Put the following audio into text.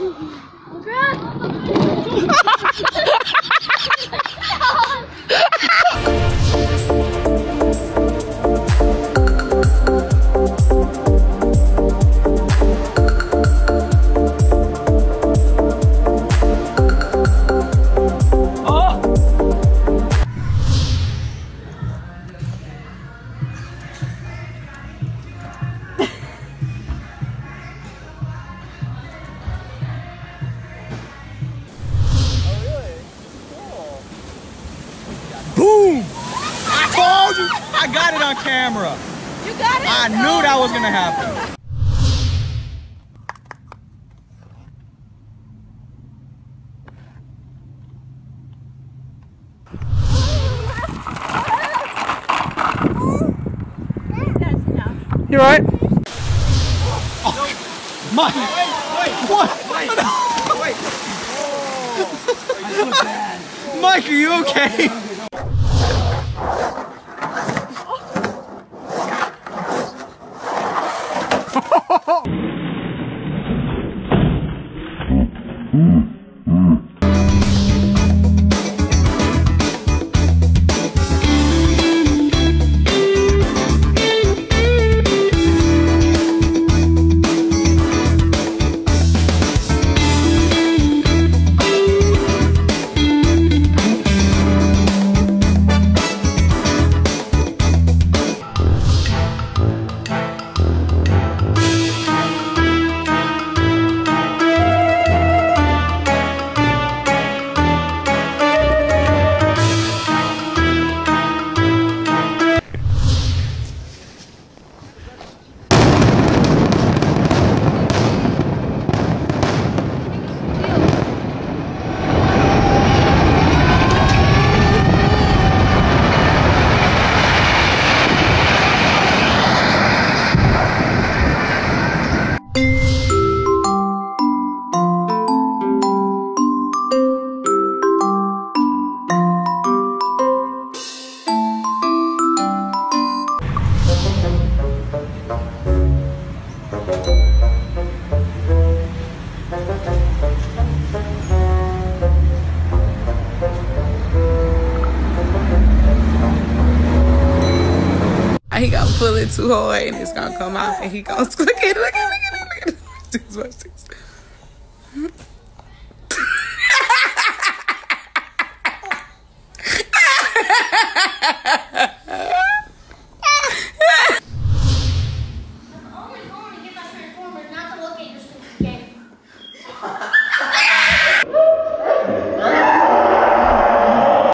我吃哈哈哈哈哈 I got it on camera. You got it. I knew that was gonna happen. That's enough. You right? Oh, Mike! What? Mike, are you okay? He pull it too hard and it's gonna come out and he gonna look at it, look at it, look at it. Look at it.